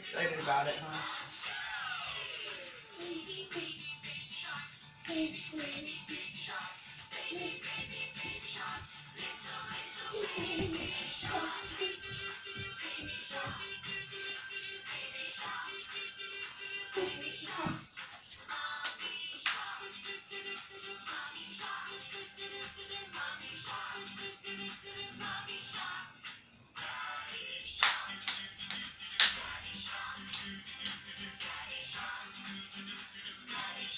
excited about it, huh? Big, big,